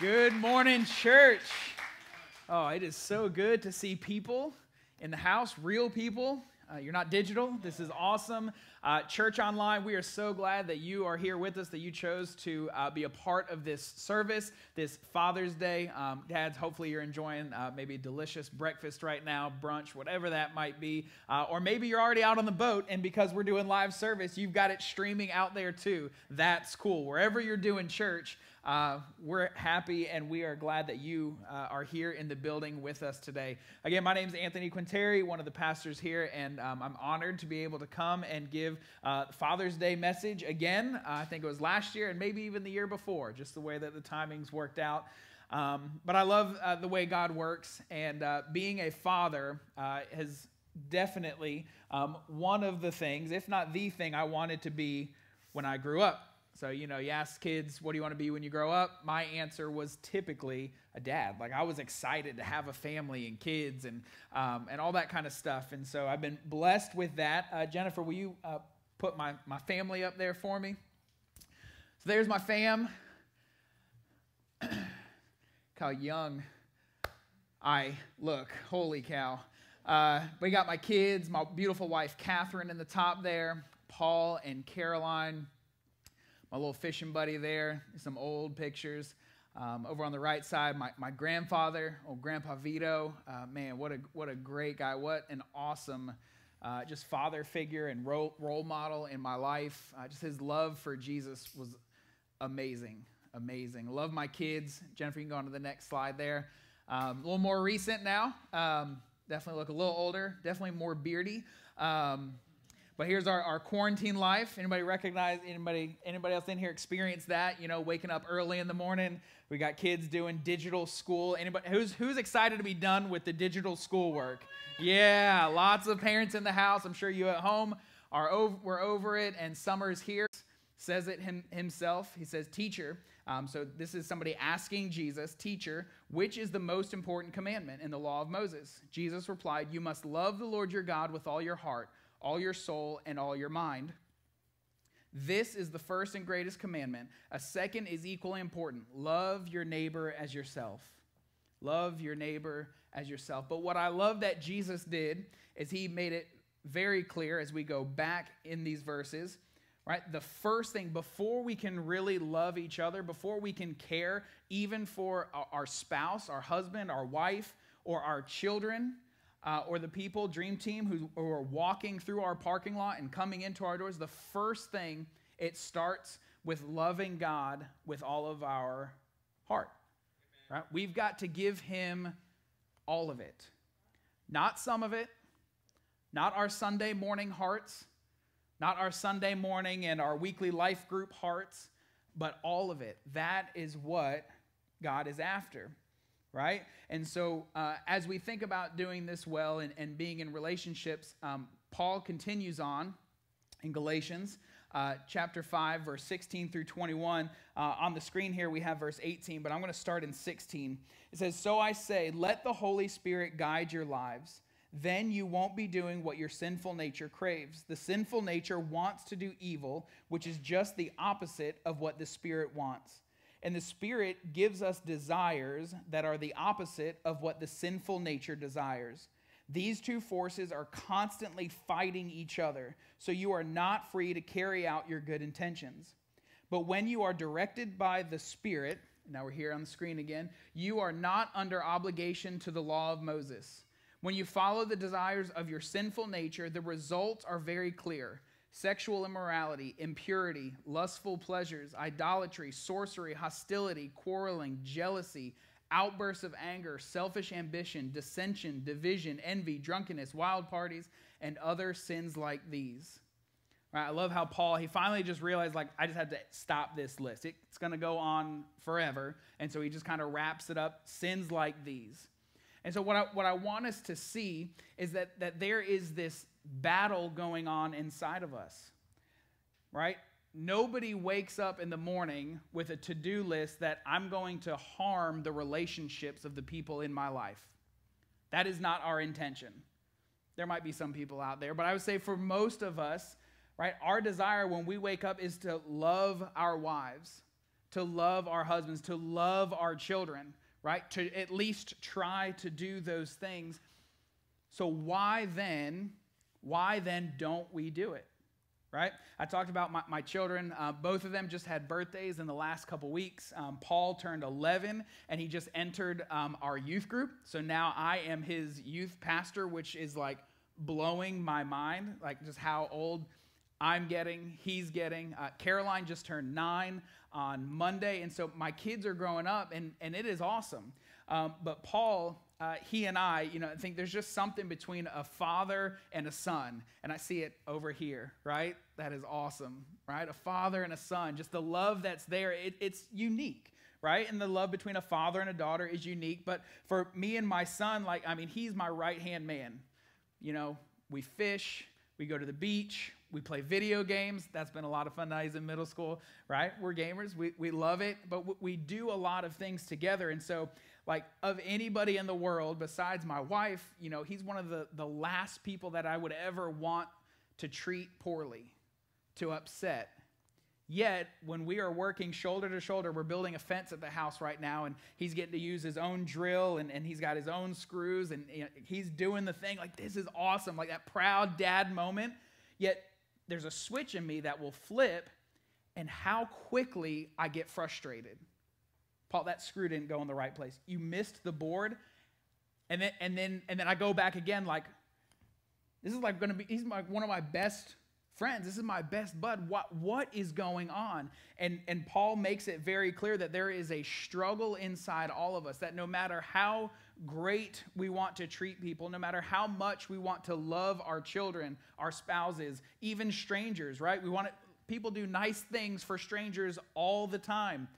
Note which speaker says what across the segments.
Speaker 1: Good morning, church. Oh, it is so good to see people in the house, real people. Uh, you're not digital. This is awesome. Uh, Church Online, we are so glad that you are here with us, that you chose to uh, be a part of this service, this Father's Day. Um, dads, hopefully you're enjoying uh, maybe a delicious breakfast right now, brunch, whatever that might be. Uh, or maybe you're already out on the boat, and because we're doing live service, you've got it streaming out there too. That's cool. Wherever you're doing church, uh, we're happy and we are glad that you uh, are here in the building with us today. Again, my name is Anthony Quintieri, one of the pastors here, and um, I'm honored to be able to come and give uh, Father's Day message again. Uh, I think it was last year and maybe even the year before, just the way that the timings worked out. Um, but I love uh, the way God works, and uh, being a father has definitely um, one of the things, if not the thing, I wanted to be when I grew up. So, you know, you ask kids, what do you want to be when you grow up? My answer was typically a dad. Like, I was excited to have a family and kids and, um, and all that kind of stuff. And so I've been blessed with that. Uh, Jennifer, will you uh, put my, my family up there for me? So there's my fam. how young I look. Holy cow. Uh, we got my kids, my beautiful wife, Catherine, in the top there, Paul and Caroline my little fishing buddy there, some old pictures. Um, over on the right side, my, my grandfather, old Grandpa Vito. Uh, man, what a, what a great guy. What an awesome uh, just father figure and role, role model in my life. Uh, just his love for Jesus was amazing, amazing. Love my kids. Jennifer, you can go on to the next slide there. Um, a little more recent now. Um, definitely look a little older, definitely more beardy. Um, but here's our, our quarantine life. Anybody recognize anybody anybody else in here experience that? You know, waking up early in the morning. We got kids doing digital school. Anybody who's who's excited to be done with the digital schoolwork? Yeah, lots of parents in the house. I'm sure you at home are over, we're over it. And Summer's here says it him, himself. He says, "Teacher." Um, so this is somebody asking Jesus, "Teacher, which is the most important commandment in the law of Moses?" Jesus replied, "You must love the Lord your God with all your heart." All your soul, and all your mind. This is the first and greatest commandment. A second is equally important love your neighbor as yourself. Love your neighbor as yourself. But what I love that Jesus did is he made it very clear as we go back in these verses, right? The first thing, before we can really love each other, before we can care even for our spouse, our husband, our wife, or our children, uh, or the people, Dream Team, who, who are walking through our parking lot and coming into our doors, the first thing, it starts with loving God with all of our heart. Right? We've got to give Him all of it, not some of it, not our Sunday morning hearts, not our Sunday morning and our weekly life group hearts, but all of it. That is what God is after right? And so, uh, as we think about doing this well and, and being in relationships, um, Paul continues on in Galatians uh, chapter 5, verse 16 through 21. Uh, on the screen here, we have verse 18, but I'm going to start in 16. It says, So I say, let the Holy Spirit guide your lives. Then you won't be doing what your sinful nature craves. The sinful nature wants to do evil, which is just the opposite of what the Spirit wants. And the Spirit gives us desires that are the opposite of what the sinful nature desires. These two forces are constantly fighting each other, so you are not free to carry out your good intentions. But when you are directed by the Spirit, now we're here on the screen again, you are not under obligation to the law of Moses. When you follow the desires of your sinful nature, the results are very clear sexual immorality, impurity, lustful pleasures, idolatry, sorcery, hostility, quarreling, jealousy, outbursts of anger, selfish ambition, dissension, division, envy, drunkenness, wild parties, and other sins like these. Right, I love how Paul, he finally just realized, like, I just had to stop this list. It's going to go on forever. And so he just kind of wraps it up sins like these. And so, what I, what I want us to see is that, that there is this battle going on inside of us, right? Nobody wakes up in the morning with a to do list that I'm going to harm the relationships of the people in my life. That is not our intention. There might be some people out there, but I would say for most of us, right, our desire when we wake up is to love our wives, to love our husbands, to love our children, right? To at least try to do those things. So why then, why then don't we do it? Right? I talked about my, my children. Uh, both of them just had birthdays in the last couple weeks. Um, Paul turned 11 and he just entered um, our youth group. So now I am his youth pastor, which is like blowing my mind, like just how old I'm getting, he's getting. Uh, Caroline just turned nine on Monday, and so my kids are growing up, and, and it is awesome. Um, but Paul, uh, he and I, you know, I think there's just something between a father and a son, and I see it over here, right? That is awesome, right? A father and a son, just the love that's there, it, it's unique right? And the love between a father and a daughter is unique. But for me and my son, like, I mean, he's my right hand man. You know, we fish, we go to the beach, we play video games. That's been a lot of fun nights in middle school, right? We're gamers. We, we love it, but we do a lot of things together. And so, like, of anybody in the world besides my wife, you know, he's one of the, the last people that I would ever want to treat poorly, to upset. Yet, when we are working shoulder to shoulder, we're building a fence at the house right now, and he's getting to use his own drill and, and he's got his own screws, and you know, he's doing the thing. Like, this is awesome. Like that proud dad moment. Yet, there's a switch in me that will flip and how quickly I get frustrated. Paul, that screw didn't go in the right place. You missed the board. And then and then and then I go back again like this is like gonna be he's my, one of my best friends. This is my best bud. What what is going on? And and Paul makes it very clear that there is a struggle inside all of us that no matter how great we want to treat people, no matter how much we want to love our children, our spouses, even strangers, right? We want people do nice things for strangers all the time,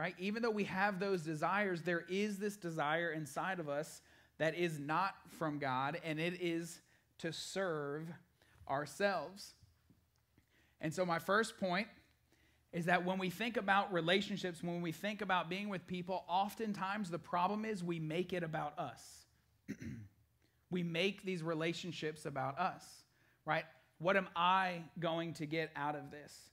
Speaker 1: right? Even though we have those desires, there is this desire inside of us that is not from God, and it is to serve ourselves. And so, my first point is that when we think about relationships, when we think about being with people, oftentimes the problem is we make it about us. we make these relationships about us, right? What am I going to get out of this?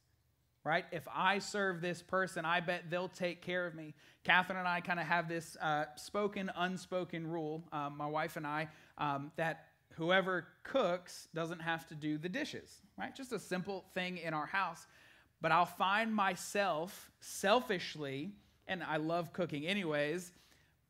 Speaker 1: Right? If I serve this person, I bet they'll take care of me. Catherine and I kind of have this uh, spoken, unspoken rule, um, my wife and I, um, that whoever cooks doesn't have to do the dishes, right? Just a simple thing in our house but I'll find myself selfishly, and I love cooking anyways,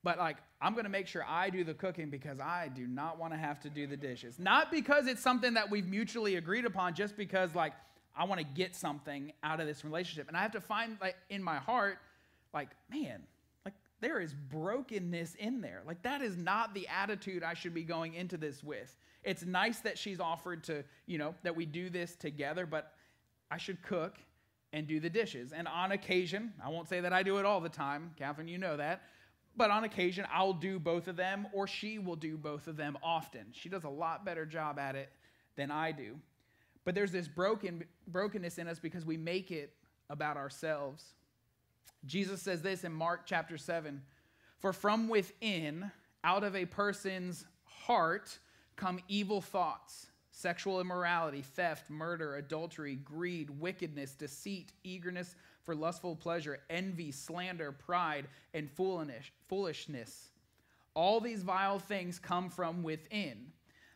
Speaker 1: but like I'm gonna make sure I do the cooking because I do not wanna have to do the dishes. Not because it's something that we've mutually agreed upon, just because like I wanna get something out of this relationship. And I have to find like in my heart, like, man, like there is brokenness in there. Like that is not the attitude I should be going into this with. It's nice that she's offered to, you know, that we do this together, but I should cook and do the dishes. And on occasion, I won't say that I do it all the time, Catherine, you know that, but on occasion, I'll do both of them, or she will do both of them often. She does a lot better job at it than I do. But there's this broken, brokenness in us because we make it about ourselves. Jesus says this in Mark chapter 7 For from within, out of a person's heart, come evil thoughts sexual immorality, theft, murder, adultery, greed, wickedness, deceit, eagerness for lustful pleasure, envy, slander, pride, and foolishness. All these vile things come from within.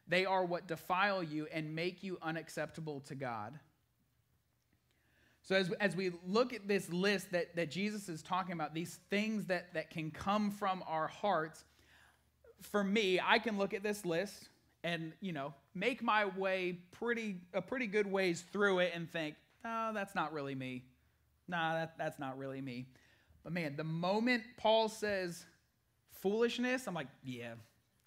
Speaker 1: They are what defile you and make you unacceptable to God. So, as, as we look at this list that, that Jesus is talking about, these things that, that can come from our hearts, for me, I can look at this list and you know make my way pretty a pretty good ways through it and think oh that's not really me. Nah that, that's not really me. But man the moment paul says foolishness i'm like yeah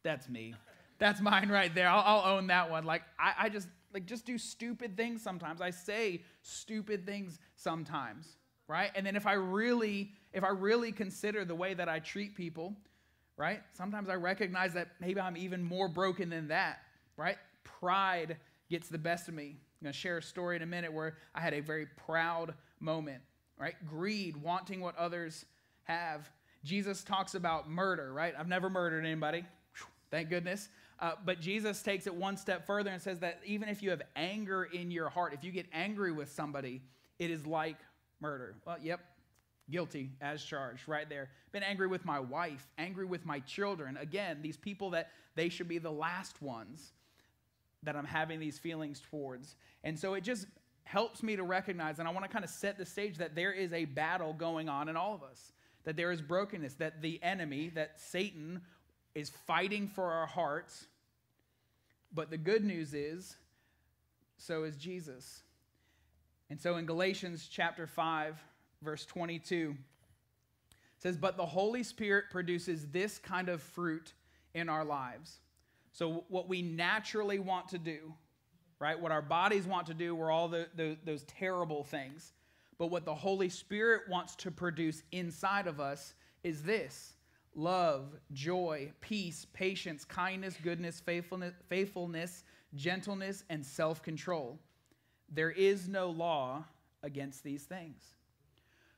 Speaker 1: that's me that's mine right there i'll, I'll own that one like I, I just like just do stupid things sometimes i say stupid things sometimes right and then if i really if i really consider the way that i treat people right? Sometimes I recognize that maybe I'm even more broken than that, right? Pride gets the best of me. I'm going to share a story in a minute where I had a very proud moment, right? Greed, wanting what others have. Jesus talks about murder, right? I've never murdered anybody, thank goodness. Uh, but Jesus takes it one step further and says that even if you have anger in your heart, if you get angry with somebody, it is like murder. Well, yep, Guilty as charged, right there. Been angry with my wife, angry with my children. Again, these people that they should be the last ones that I'm having these feelings towards. And so it just helps me to recognize, and I want to kind of set the stage that there is a battle going on in all of us, that there is brokenness, that the enemy, that Satan is fighting for our hearts. But the good news is, so is Jesus. And so in Galatians chapter 5, verse 22 says, But the Holy Spirit produces this kind of fruit in our lives. So, what we naturally want to do, right? What our bodies want to do were all the, the, those terrible things. But what the Holy Spirit wants to produce inside of us is this love, joy, peace, patience, kindness, goodness, faithfulness, faithfulness gentleness, and self control. There is no law against these things.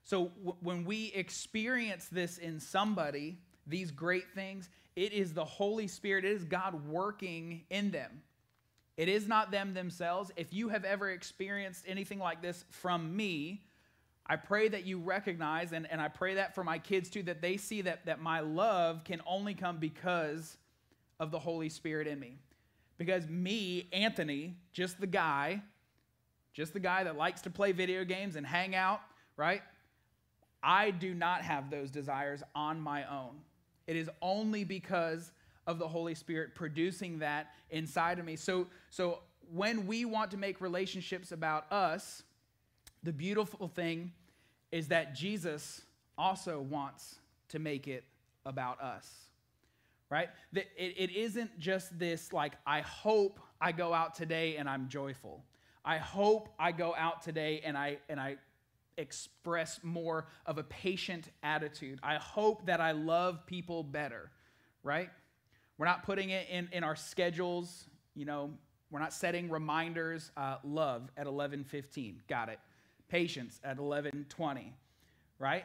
Speaker 1: So w- when we experience this in somebody, these great things, it is the Holy Spirit, it is God working in them. It is not them themselves. If you have ever experienced anything like this from me, I pray that you recognize, and, and I pray that for my kids too, that they see that, that my love can only come because of the Holy Spirit in me. Because me, Anthony, just the guy, just the guy that likes to play video games and hang out, right? I do not have those desires on my own. It is only because of the Holy Spirit producing that inside of me. So, so when we want to make relationships about us, the beautiful thing is that Jesus also wants to make it about us. Right? It, isn't just this, like, I hope I go out today and I'm joyful. I hope I go out today and I, and I express more of a patient attitude. I hope that I love people better, right? We're not putting it in, in our schedules, you know, we're not setting reminders. Uh, love at 11:15, got it. Patience at 11:20, right?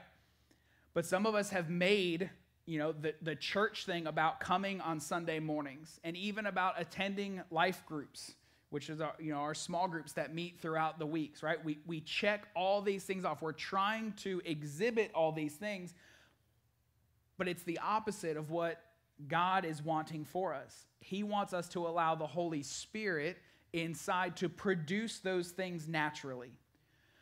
Speaker 1: But some of us have made, you know, the, the church thing about coming on Sunday mornings and even about attending life groups which is our, you know, our small groups that meet throughout the weeks, right? We, we check all these things off. We're trying to exhibit all these things, but it's the opposite of what God is wanting for us. He wants us to allow the Holy Spirit inside to produce those things naturally.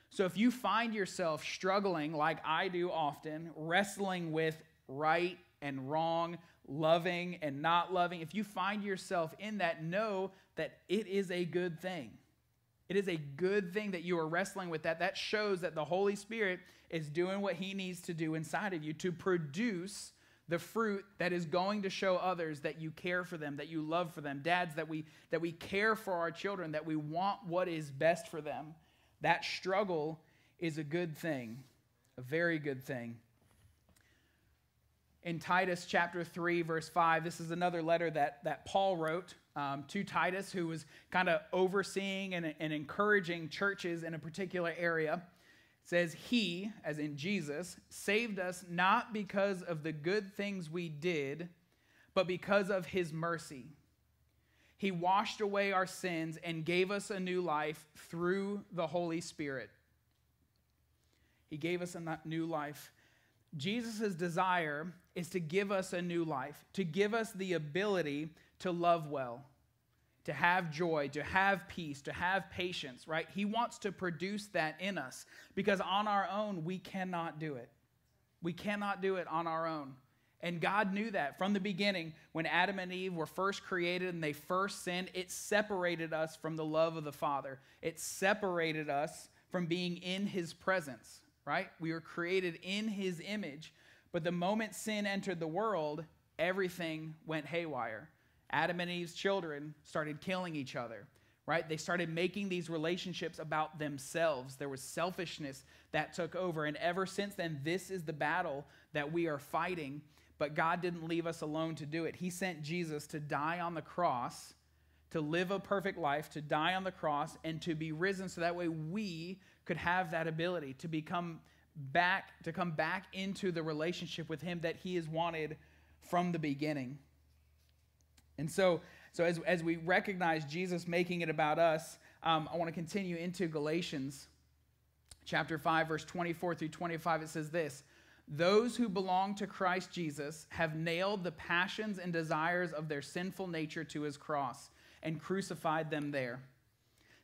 Speaker 1: So if you find yourself struggling, like I do often, wrestling with right and wrong, loving and not loving, if you find yourself in that, know that it is a good thing. It is a good thing that you are wrestling with that. That shows that the Holy Spirit is doing what he needs to do inside of you to produce the fruit that is going to show others that you care for them, that you love for them. Dads, that we that we care for our children, that we want what is best for them. That struggle is a good thing, a very good thing in Titus chapter 3, verse 5. This is another letter that, that Paul wrote um, to Titus, who was kind of overseeing and, and encouraging churches in a particular area. Says, He, as in Jesus, saved us not because of the good things we did, but because of His mercy. He washed away our sins and gave us a new life through the Holy Spirit. He gave us a new life Jesus' desire is to give us a new life, to give us the ability to love well, to have joy, to have peace, to have patience, right? He wants to produce that in us because on our own, we cannot do it. We cannot do it on our own. And God knew that from the beginning when Adam and Eve were first created and they first sinned, it separated us from the love of the Father. It separated us from being in his presence right? We were created in his image. But the moment sin entered the world, everything went haywire. Adam and Eve's children started killing each other, right? They started making these relationships about themselves. There was selfishness that took over. And ever since then, this is the battle that we are fighting. But God didn't leave us alone to do it. He sent Jesus to die on the cross, to live a perfect life, to die on the cross, and to be risen so that way we could have that ability to become back, to come back into the relationship with Him that He has wanted from the beginning. And so, so as, as we recognize Jesus making it about us, um, I want to continue into Galatians chapter 5, verse 24 through 25, it says this Those who belong to Christ Jesus have nailed the passions and desires of their sinful nature to his cross and crucified them there.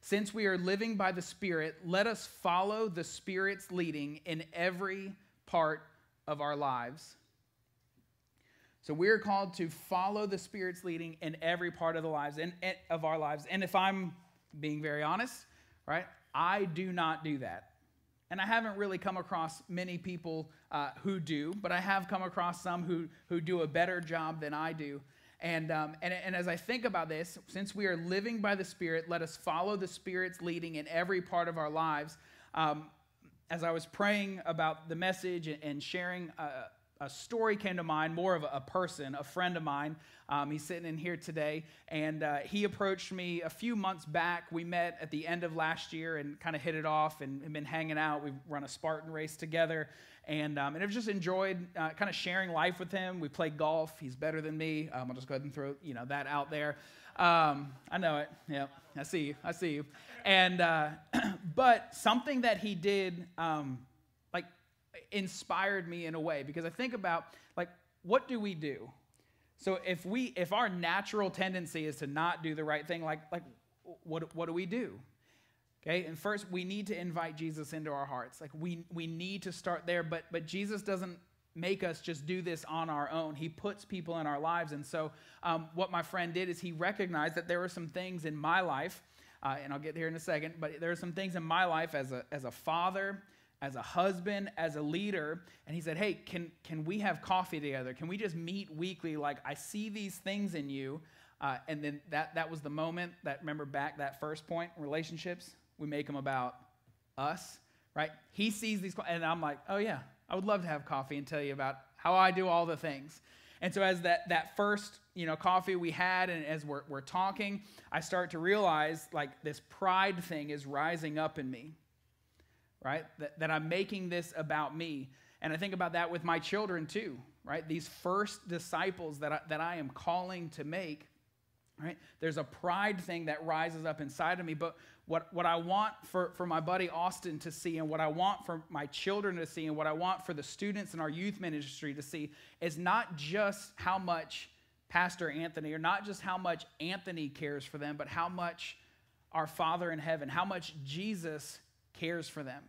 Speaker 1: Since we are living by the Spirit, let us follow the Spirit's leading in every part of our lives. So we're called to follow the Spirit's leading in every part of the lives and of our lives. And if I'm being very honest, right, I do not do that. And I haven't really come across many people uh, who do, but I have come across some who, who do a better job than I do. And, um, and, and as I think about this, since we are living by the Spirit, let us follow the Spirit's leading in every part of our lives. Um, as I was praying about the message and sharing uh, a story came to mind, more of a, person, a friend of mine. Um, he's sitting in here today, and uh, he approached me a few months back. We met at the end of last year and kind of hit it off and, and, been hanging out. We've run a Spartan race together, and, um, and I've just enjoyed uh, kind of sharing life with him. We play golf. He's better than me. Um, I'll just go ahead and throw you know that out there. Um, I know it. Yep, I see you. I see you. And uh, but something that he did um, inspired me in a way because I think about like what do we do? So if we if our natural tendency is to not do the right thing, like like what what do we do? Okay, and first we need to invite Jesus into our hearts. Like we we need to start there, but but Jesus doesn't make us just do this on our own. He puts people in our lives, and so um, what my friend did is he recognized that there were some things in my life, uh, and I'll get here in a second. But there are some things in my life as a as a father as a husband, as a leader, and he said, Hey, can, can we have coffee together? Can we just meet weekly? Like, I see these things in you. Uh, and then that, that was the moment that, remember back that first point, relationships, we make them about us, right? He sees these, and I'm like, Oh, yeah, I would love to have coffee and tell you about how I do all the things. And so as that, that first, you know, coffee we had and as we're, we're talking, I start to realize like this pride thing is rising up in me right? That, that I'm making this about me. And I think about that with my children too, right? These first disciples that I, that I am calling to make, right? There's a pride thing that rises up inside of me. But what, what I want for, for my buddy Austin to see, and what I want for my children to see, and what I want for the students in our youth ministry to see is not just how much Pastor Anthony, or not just how much Anthony cares for them, but how much our Father in heaven, how much Jesus cares for them.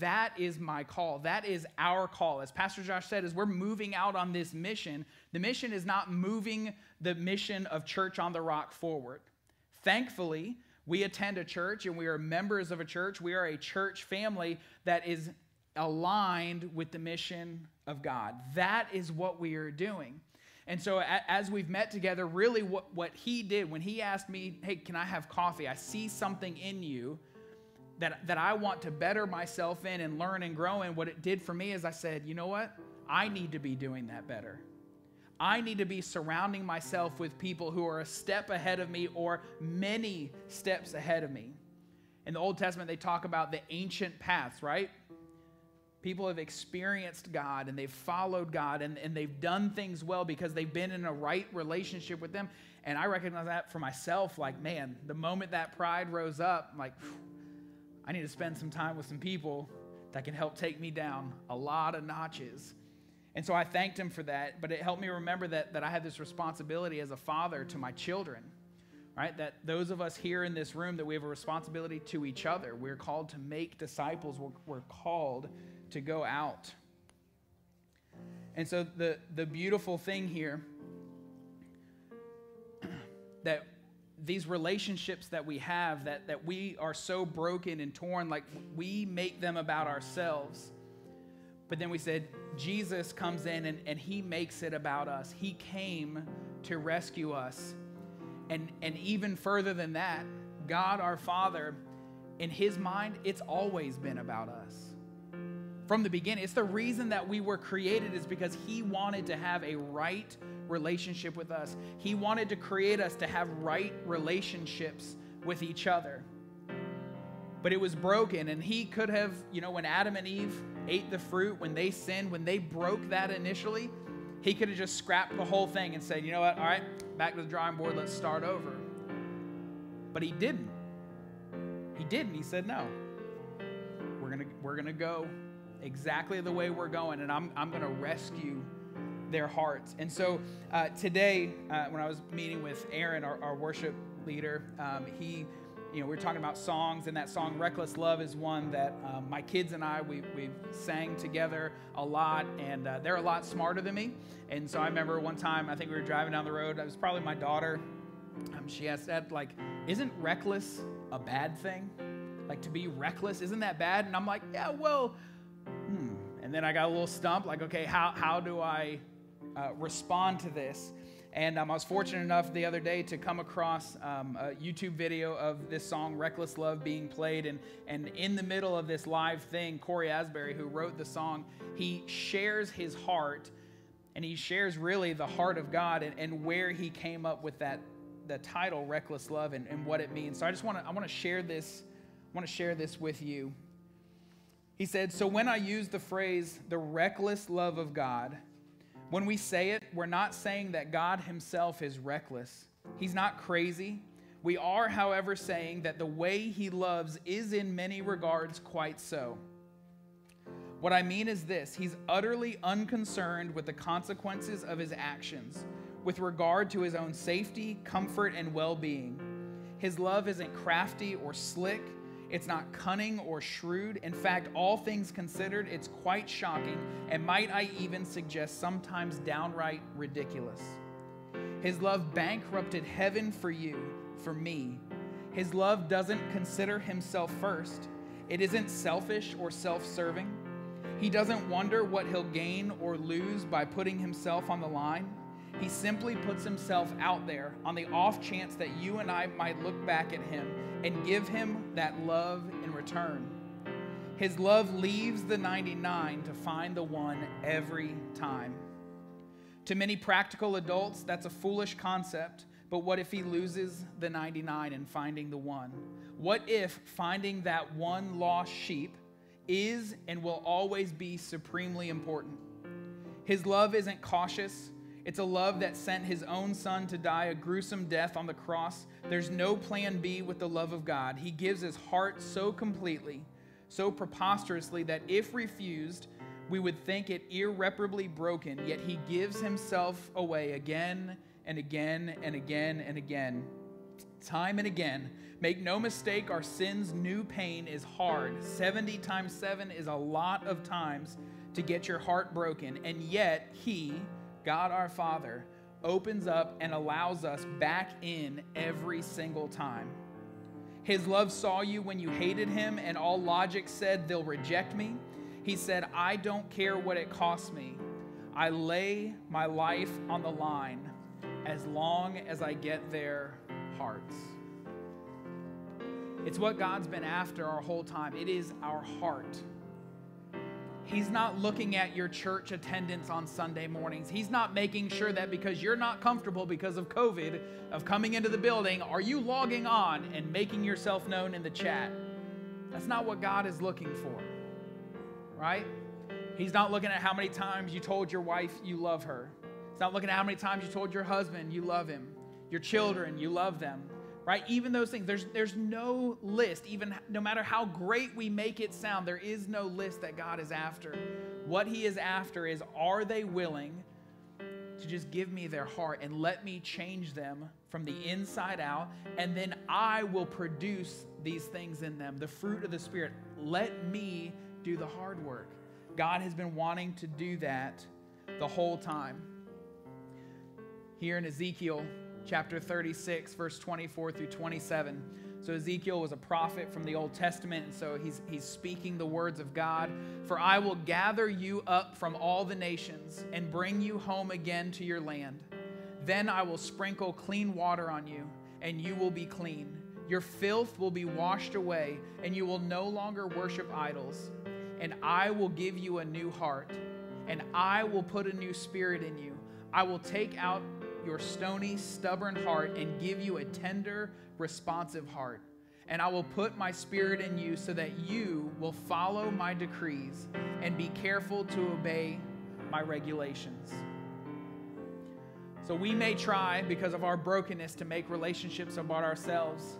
Speaker 1: That is my call. That is our call. As Pastor Josh said, as we're moving out on this mission, the mission is not moving the mission of Church on the Rock forward. Thankfully, we attend a church and we are members of a church. We are a church family that is aligned with the mission of God. That is what we are doing. And so, as we've met together, really what, what he did when he asked me, Hey, can I have coffee? I see something in you that, that I want to better myself in and learn and grow in, what it did for me is I said, you know what? I need to be doing that better. I need to be surrounding myself with people who are a step ahead of me or many steps ahead of me. In the Old Testament, they talk about the ancient paths, right? People have experienced God and they've followed God and, and they've done things well because they've been in a right relationship with them. And I recognize that for myself. Like, man, the moment that pride rose up, like, I need to spend some time with some people that can help take me down a lot of notches. And so I thanked him for that, but it helped me remember that, that I had this responsibility as a father to my children, right? That those of us here in this room, that we have a responsibility to each other. We're called to make disciples, we're, we're called to go out. And so the, the beautiful thing here that these relationships that we have that, that we are so broken and torn like we make them about ourselves. But then we said jesus comes in and, and he makes it about us. He came to rescue us. And and even further than that god our father in his mind it's always been about us. From the beginning. It's the reason that we were created is because he wanted to have a right relationship with us. He wanted to create us to have right relationships with each other. But it was broken, and he could have, you know, when Adam and Eve ate the fruit, when they sinned, when they broke that initially, he could have just scrapped the whole thing and said, you know what, all right, back to the drawing board, let's start over. But he didn't. He didn't. He said, no, we're going gonna we're gonna go exactly the way we're going, and I'm I'm gonna rescue their hearts. And so uh, today, uh, when I was meeting with Aaron, our, our worship leader, um, he you know, we were talking about songs, and that song "Reckless Love" is one that um, my kids and I we we sang together a lot, and uh, they're a lot smarter than me. And so I remember one time, I think we were driving down the road. It was probably my daughter. Um, she asked that, like, "Isn't reckless a bad thing? Like to be reckless, isn't that bad?" And I'm like, "Yeah, well." Hmm. And then I got a little stumped, like, okay, how how do I uh, respond to this? And um, I was fortunate enough the other day to come across um, a YouTube video of this song, Reckless Love, being played. And, and in the middle of this live thing, Cory Asbury, who wrote the song, he shares his heart and he shares really the heart of God and, and where he came up with that the title Reckless Love and, and what it means. So I just want to I want to share this I want to share this with you. He said, "So when I use the phrase the reckless love of God, when we say it, we're not saying that God Himself is reckless. He's not crazy. We are, however, saying that the way He loves is in many regards quite so. What I mean is this He's utterly unconcerned with the consequences of His actions with regard to His own safety, comfort, and well being. His love isn't crafty or slick. It's not cunning or shrewd. In fact, all things considered, it's quite shocking and might I even suggest sometimes downright ridiculous. His love bankrupted heaven for you, for me. His love doesn't consider himself first. It isn't selfish or self serving. He doesn't wonder what he'll gain or lose by putting himself on the line. He simply puts himself out there on the off chance that you and I might look back at him and give him that love in return. His love leaves the 99 to find the one every time. To many practical adults, that's a foolish concept, but what if he loses the 99 in finding the one? What if finding that one lost sheep is and will always be supremely important? His love isn't cautious it's a love that sent his own son to die a gruesome death on the cross. There's no plan B with the love of God. He gives his heart so completely, so preposterously, that if refused, we would think it irreparably broken, yet he gives himself away again and again and again and again. Time and again. Make no mistake, our sin's new pain is hard. 70 times 7 is a lot of times to get your heart broken, and yet he, God our Father opens up and allows us back in every single time. His love saw you when you hated him, and all logic said they'll reject me. He said, I don't care what it costs me. I lay my life on the line as long as I get their hearts. It's what God's been after our whole time. It is our heart. He's not looking at your church attendance on Sunday mornings. He's not making sure that because you're not comfortable because of COVID of coming into the building, are you logging on and making yourself known in the chat? That's not what God is looking for. Right? He's not looking at how many times you told your wife you love her. He's not looking at how many times you told your husband you love him. Your children, you love them right? Even those things, there's, there's no list, even no matter how great we make it sound, there is no list that God is after. What He is after is are they willing to just give me their heart and let me change them from the inside out, and then I will produce these things in them, the fruit of the Spirit. Let me do the hard work. God has been wanting to do that the whole time. Here in Ezekiel chapter 36, verse 24 through 27. So Ezekiel was a prophet from the Old Testament, and so he's, he's speaking the words of God. For I will gather you up from all the nations and bring you home again to your land. Then I will sprinkle clean water on you, and you will be clean. Your filth will be washed away, and you will no longer worship idols. And I will give you a new heart, and I will put a new spirit in you. I will take out your stony, stubborn heart and give you a tender, responsive heart. And I will put my spirit in you so that you will follow my decrees and be careful to obey my regulations. So we may try, because of our brokenness, to make relationships about ourselves.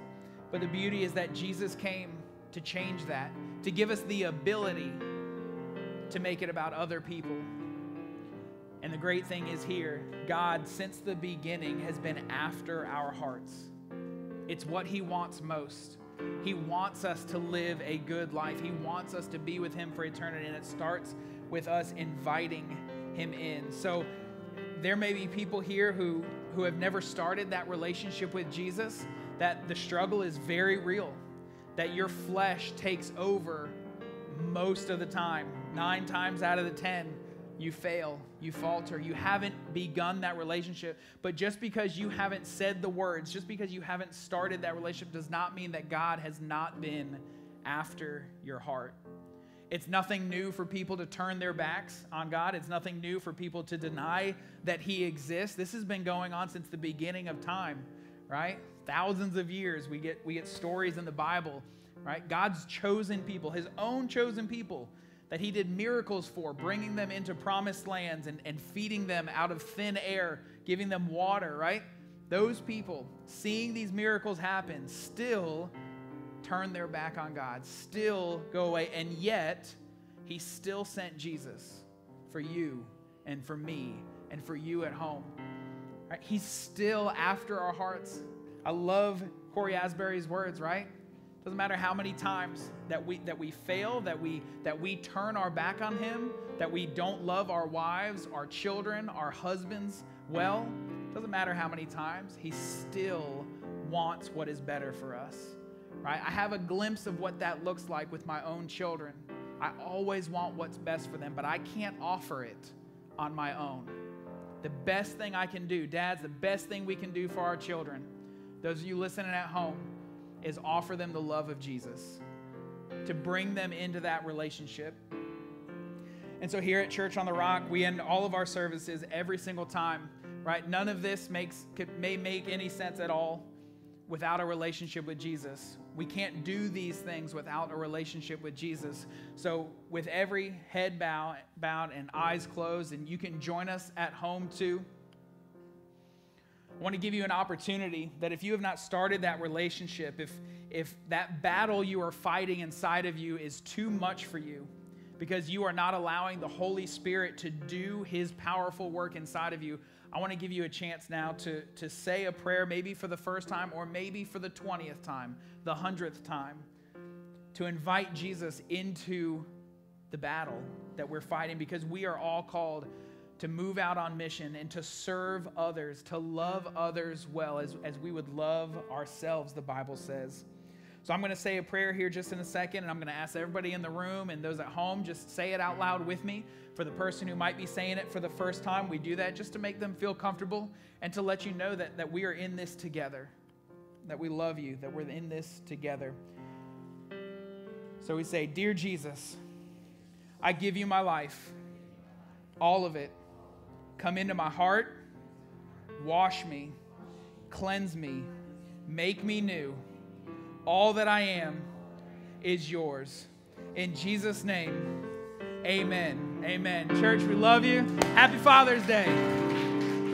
Speaker 1: But the beauty is that Jesus came to change that, to give us the ability to make it about other people. And the great thing is here, God, since the beginning, has been after our hearts. It's what He wants most. He wants us to live a good life. He wants us to be with Him for eternity. And it starts with us inviting Him in. So there may be people here who, who have never started that relationship with Jesus, that the struggle is very real, that your flesh takes over most of the time. Nine times out of the ten, you fail, you falter, you haven't begun that relationship. But just because you haven't said the words, just because you haven't started that relationship, does not mean that God has not been after your heart. It's nothing new for people to turn their backs on God. It's nothing new for people to deny that He exists. This has been going on since the beginning of time, right? Thousands of years. We get, we get stories in the Bible, right? God's chosen people, His own chosen people that He did miracles for, bringing them into promised lands and, and feeding them out of thin air, giving them water, right? Those people, seeing these miracles happen, still turn their back on God, still go away, and yet He still sent Jesus for you and for me and for you at home. Right? He's still after our hearts. I love Cory Asbury's words, right? Doesn't matter how many times that we that we fail, that we that we turn our back on him, that we don't love our wives, our children, our husbands well. Doesn't matter how many times, he still wants what is better for us right? I have a glimpse of what that looks like with my own children. I always want what's best for them, but I can't offer it on my own. The best thing I can do, dads, the best thing we can do for our children, those of you listening at home, is offer them the love of Jesus, to bring them into that relationship. And so here at Church on the Rock, we end all of our services every single time, right? None of this makes could, may make any sense at all without a relationship with Jesus. We can't do these things without a relationship with Jesus. So, with every head bow, bowed and eyes closed, and you can join us at home too. I want to give you an opportunity that if you have not started that relationship, if, if that battle you are fighting inside of you is too much for you, because you are not allowing the Holy Spirit to do his powerful work inside of you, I want to give you a chance now to, to say a prayer, maybe for the first time or maybe for the 20th time, the 100th time, to invite Jesus into the battle that we're fighting because we are all called to move out on mission and to serve others, to love others well as, as we would love ourselves, the Bible says. So I'm going to say a prayer here just in a second, and I'm going to ask everybody in the room and those at home just say it out loud with me. For the person who might be saying it for the first time, we do that just to make them feel comfortable and to let you know that, that we are in this together, that we love you, that we're in this together. So we say, Dear Jesus, I give you my life, all of it. Come into my heart, wash me, cleanse me, make me new. All that I am is yours. In Jesus' name, amen. Amen. Church, we love you. Happy Father's Day.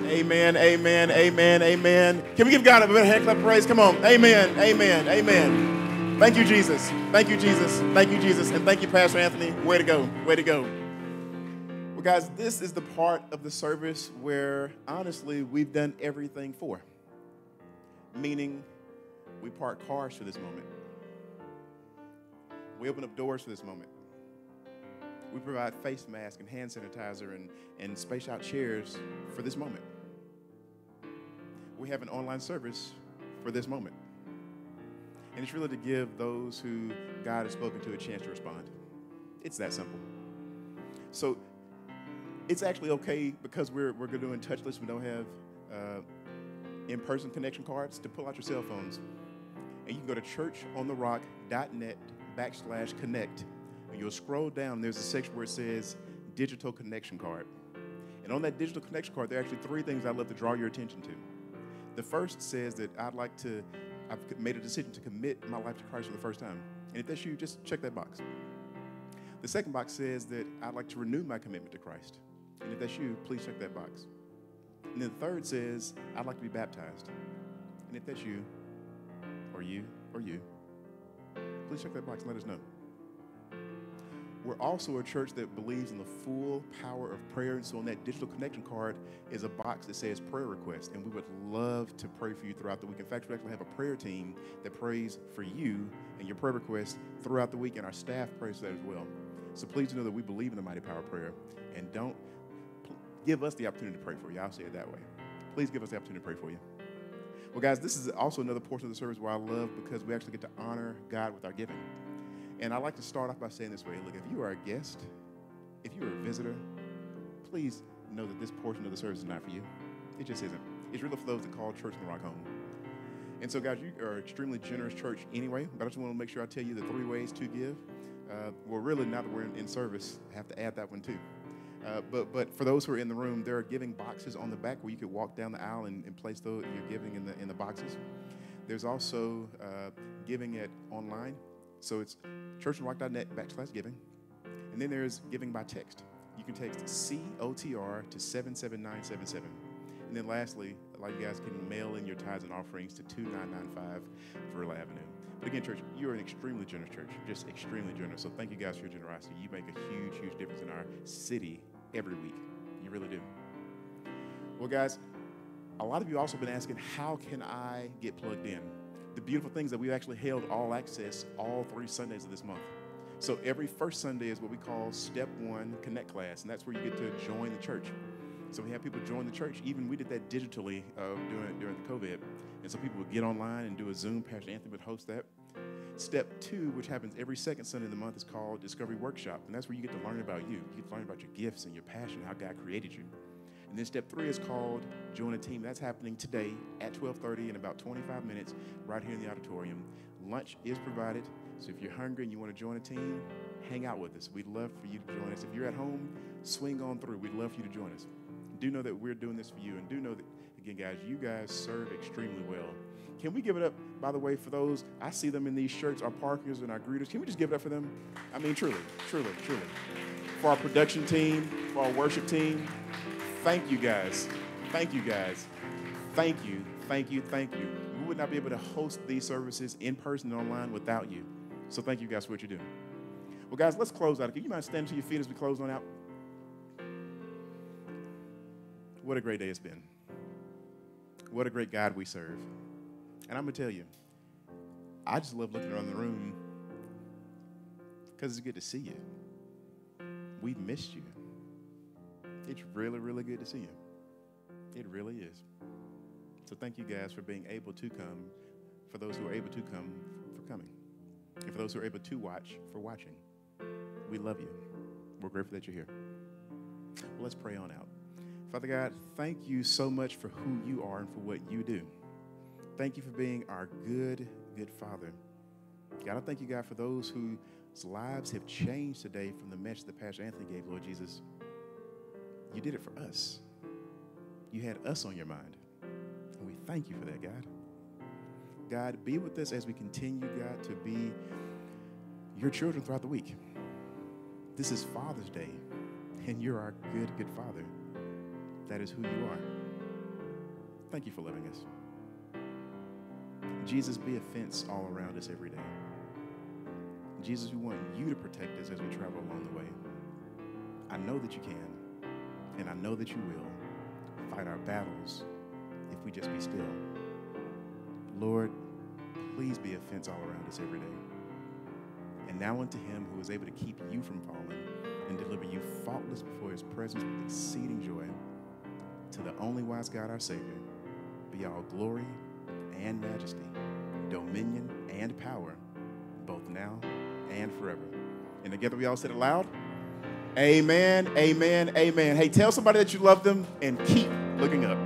Speaker 2: Amen, amen, amen, amen. Can we give God a of hand clap praise? Come on. Amen, amen, amen. Thank you, Jesus. Thank you, Jesus. Thank you, Jesus. And thank you, Pastor Anthony. Way to go. Way to go. Guys, this is the part of the service where, honestly, we've done everything for. Meaning, we park cars for this moment. We open up doors for this moment. We provide face masks and hand sanitizer and, and space out chairs for this moment. We have an online service for this moment. And it's really to give those who God has spoken to a chance to respond. It's that simple. So it's actually okay because we're, we're doing touchless, we don't have uh, in person connection cards, to pull out your cell phones and you can go to churchontherock.net backslash connect. And you'll scroll down, there's a section where it says digital connection card. And on that digital connection card, there are actually three things I'd love to draw your attention to. The first says that I'd like to, I've made a decision to commit my life to Christ for the first time. And if that's you, just check that box. The second box says that I'd like to renew my commitment to Christ. And if that's you, please check that box. And then the third says, I'd like to be baptized. And if that's you, or you, or you, please check that box and let us know. We're also a church that believes in the full power of prayer. And so on that digital connection card is a box that says prayer request. And we would love to pray for you throughout the week. In fact, we actually have a prayer team that prays for you and your prayer requests throughout the week. And our staff prays for that as well. So please know that we believe in the mighty power of prayer. And don't give us the opportunity to pray for you. I'll say it that way. Please give us the opportunity to pray for you. Well, guys, this is also another portion of the service where I love because we actually get to honor God with our giving. And I like to start off by saying this way look, if you are a guest, if you are a visitor, please know that this portion of the service is not for you. It just isn't. It's really for those that call Church the Rock home. And so, guys, you are an extremely generous church anyway, but I just want to make sure I tell you the three ways to give. Uh, well, really, now that we're in, in, service, I have to add that one too. Uh, but, but for those who are in the room, there are giving boxes on the back where you could walk down the aisle and, and place those, your giving in the, in the boxes. There's also uh, giving it online. So it's churchandrock.net backslash giving. And then there's giving by text. You can text COTR to 77977. And then lastly, of you guys can mail in your tithes and offerings to 2995 Verla Avenue. But again, church, you're an extremely generous church, just extremely generous. So thank you guys for your generosity. You make a huge, huge difference in our city every week. You really do. Well, guys, a lot of you also been asking, how can I get plugged in? the beautiful things that we've actually held all access all three Sundays of this month. So every first Sunday is what we call Step One Connect class, and that's where you get to join the church. So we have people join the church. Even we did that digitally uh, during during the COVID, and so people would get online and do a Zoom. Pastor Anthony would host that. Step two, which happens every second Sunday of the month, is called Discovery Workshop, and that's where you get to learn about you. You get to learn about your gifts and your passion, how God created you. And then step three is called join a team. That's happening today at 12:30 in about 25 minutes, right here in the auditorium. Lunch is provided, so if you're hungry and you want to join a team, hang out with us. We'd love for you to join us. If you're at home, swing on through. We'd love for you to join us. Do know that we're doing this for you, and do know that again, guys, you guys serve extremely well. Can we give it up, by the way, for those? I see them in these shirts, our parkers and our greeters. Can we just give it up for them? I mean, truly, truly, truly. For our production team, for our worship team, Thank you guys. Thank you guys. Thank you. Thank you. Thank you. We would not be able to host these services in person and online without you. So thank you guys for what you do. Well, guys, let's close out. Can you mind standing to your feet as we close on out? What a great day it's been. What a great God we serve. And I'm going to tell you, I just love looking around the room because it's good to see you. We've missed you. It's really, really good to see you. It really is. So thank you guys for being able to come, for those who are able to come, for coming, and for those who are able to watch, for watching. We love you. We're grateful that you're here. Well, let's pray on out. Father God, thank you so much for who you are and for what you do. Thank you for being our good, good Father. God, I thank you, God, for those whose lives have changed today from the message that Pastor Anthony gave, Lord Jesus. You did it for us. You had us on your mind. And we thank you for that, God. God, be with us as we continue, God, to be your children throughout the week. This is Father's Day, and you're our good, good Father. That is who you are. Thank you for loving us. Jesus, be a fence all around us every day. Jesus, we want you to protect us as we travel along the way. I know that you can. And I know that you will fight our battles if we just be still. Lord, please be a fence all around us every day. And now unto him who is able to keep you from falling and deliver you faultless before his presence with exceeding joy, to the only wise God our Savior, be all glory and majesty, dominion and power, both now and forever. And together we all said it loud. Amen, amen, amen. Hey, tell somebody that you love them and keep looking up.